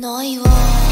ないわ。